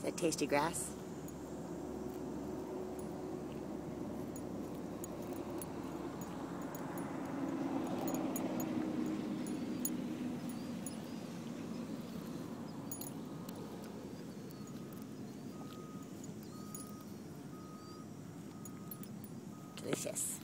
Is that tasty grass? Delicious.